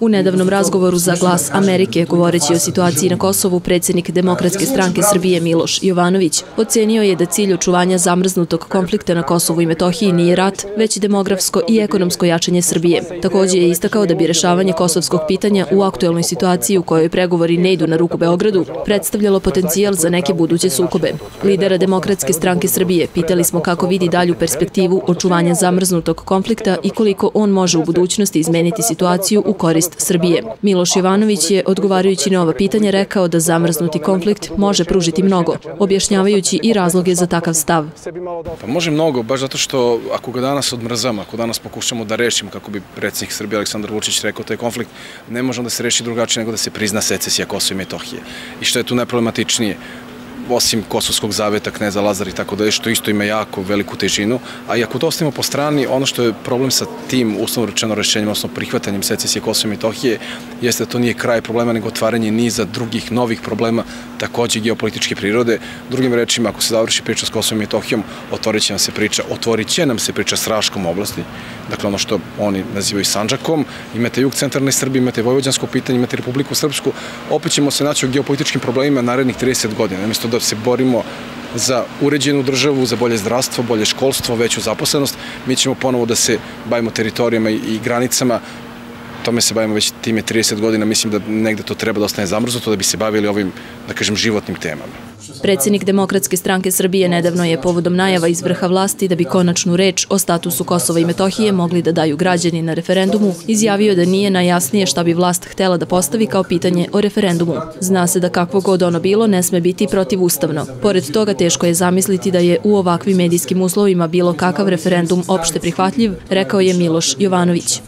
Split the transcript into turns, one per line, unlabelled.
U nedavnom razgovoru za glas Amerike, govoreći o situaciji na Kosovu, predsjednik Demokratske stranke Srbije Miloš Jovanović ocenio je da cilj očuvanja zamrznutog konflikta na Kosovu i Metohiji nije rat, već demografsko i ekonomsko jačanje Srbije. Takođe je istakao da bi rešavanje kosovskog pitanja u aktuelnoj situaciji u kojoj pregovori ne idu na ruku Beogradu predstavljalo potencijal za neke buduće sukobe. Lidera Demokratske stranke Srbije pitali smo kako vidi dalju perspektivu očuvanja zamrznutog konflikta i koliko on može u budućnosti izmeniti situaciju u korist Srbije. Miloš Jovanović je, odgovarajući na ova pitanja, rekao da zamrznuti konflikt može pružiti mnogo, objašnjavajući i razloge za takav stav.
Pa može mnogo, baš zato što ako ga danas odmrzamo, ako danas pokušamo da rešimo, kako bi predsjednik Srbije Aleksandar Vučić rekao, taj konflikt ne može da se reši drugačije nego da se prizna secesija Kosova i Metohije. I što je tu najproblematičnije, osim Kosovskog zaveta, Kneza Lazar i tako dalje, što isto ima jako veliku težinu, a i ako to ostavimo po strani, ono što je problem sa tim uslovno rečeno rešenjem, odnosno prihvatanjem secesije Kosova i Metohije, jeste da to nije kraj problema, nego otvaranje niza drugih novih problema, takođe geopolitičke prirode. Drugim rečima, ako se završi priča s Kosovom i Metohijom, otvorit će nam se priča, otvorit će nam se priča s Raškom oblasti, dakle ono što oni nazivaju Sanđakom, imate jug centralne Srbije, imate Vojvođansko pitanje, imate Republiku Srpsku, opet ćemo se naći u geopolitičkim problemima narednih 30 godina, umjesto da se borimo za uređenu državu, za bolje zdravstvo, bolje školstvo, veću zaposlenost, mi ćemo ponovo da se bavimo teritorijama i granicama, tome se bavimo već time 30 godina, mislim da negde to treba da ostane zamrznuto da bi se bavili ovim, da kažem, životnim temama.
Predsjednik Demokratske stranke Srbije nedavno je povodom najava iz vrha vlasti da bi konačnu reč o statusu Kosova i Metohije mogli da daju građani na referendumu, izjavio da nije najjasnije šta bi vlast htela da postavi kao pitanje o referendumu. Zna se da kakvo god ono bilo ne sme biti protivustavno. Pored toga teško je zamisliti da je u ovakvim medijskim uslovima bilo kakav referendum opšte prihvatljiv, rekao je Miloš Jovanović.